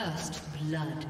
First blood.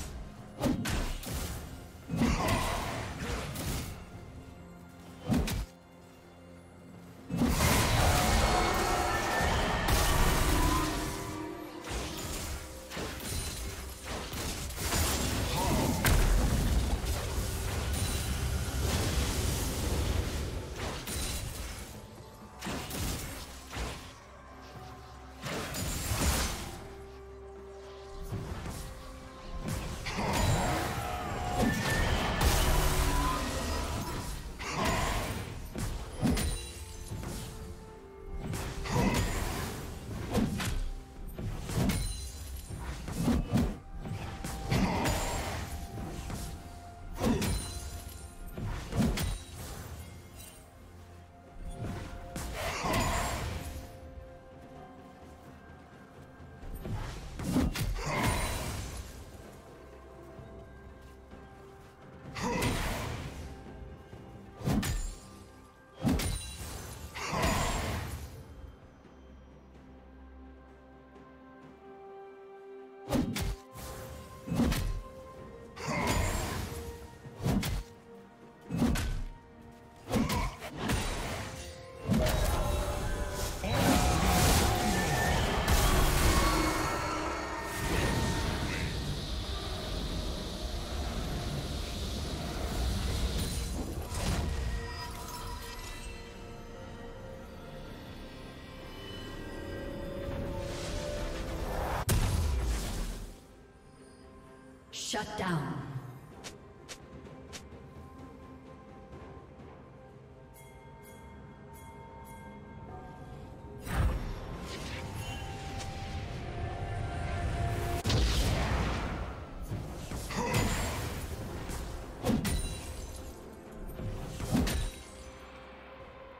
Shut down.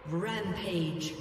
Rampage.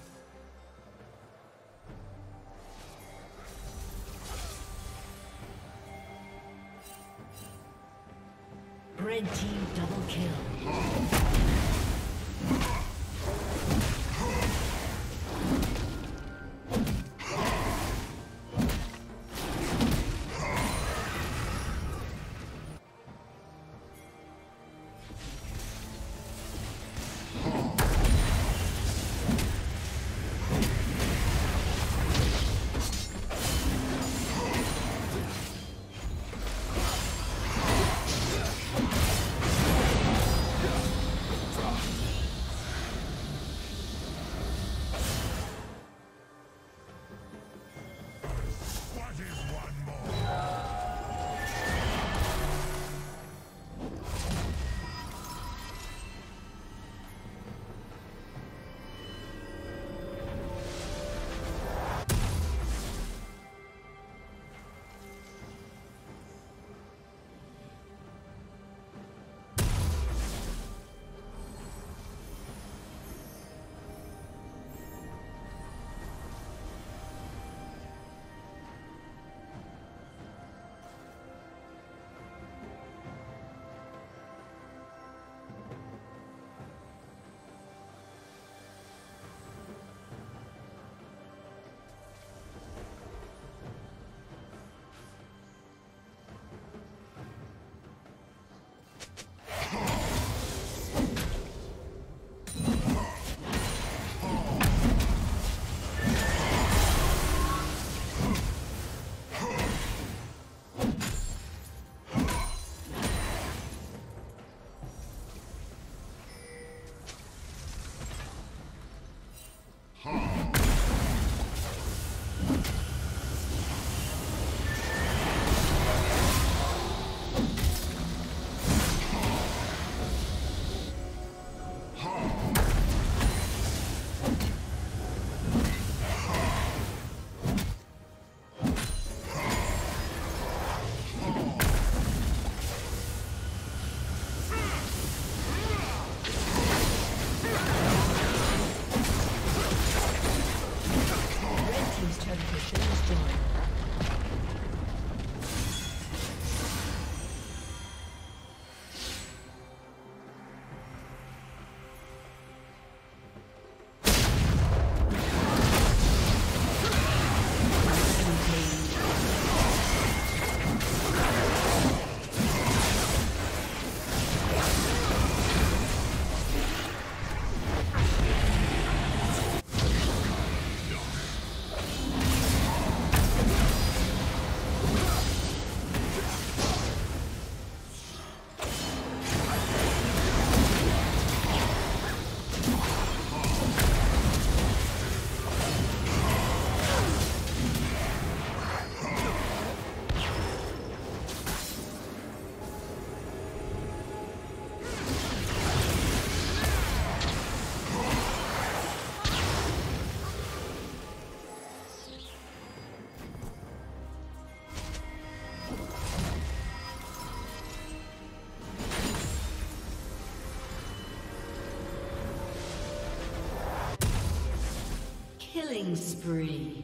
Killing spree.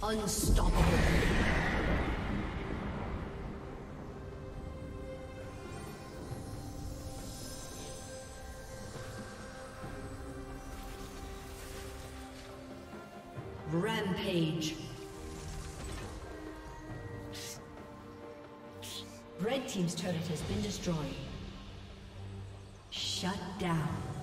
Unstoppable. Rampage. Red Team's turret has been destroyed. Down.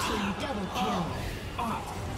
team double kill. Oh. Oh.